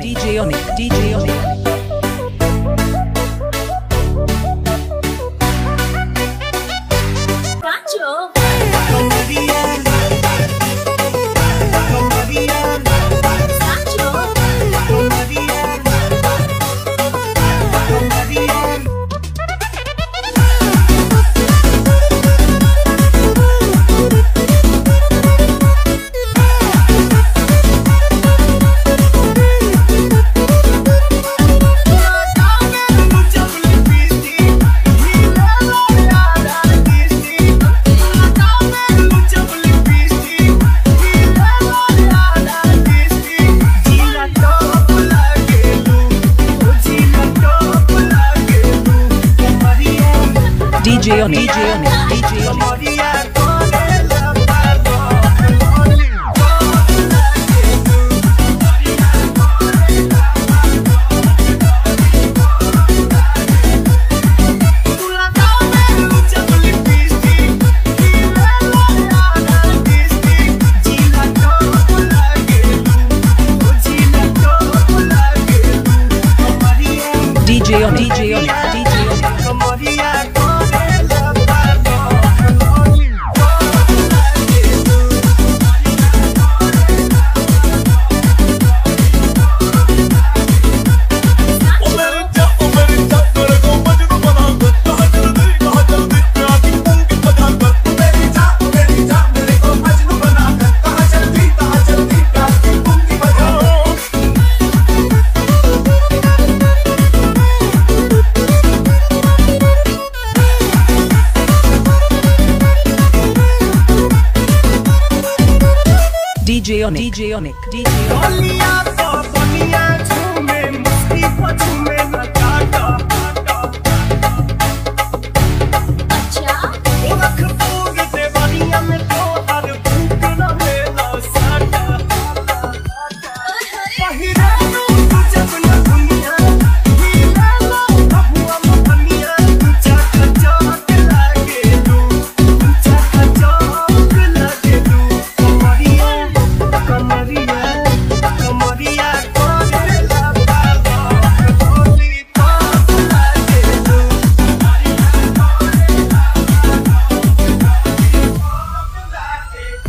DJ Anik, DJ Anik. DJ Anik, DJ Anik, DJ Anik. DJ Anik, DJ Anik, DJ Anik.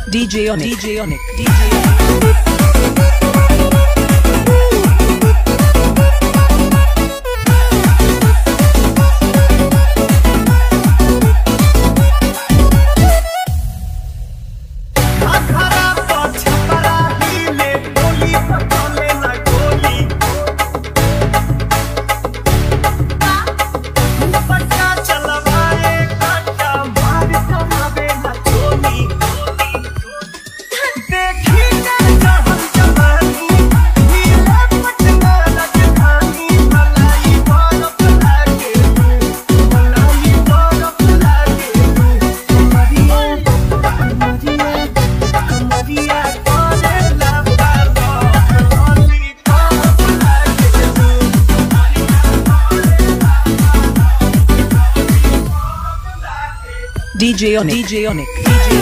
DJ Anik, DJ Anik, DJ Anik. DJ Anik, DJ DJ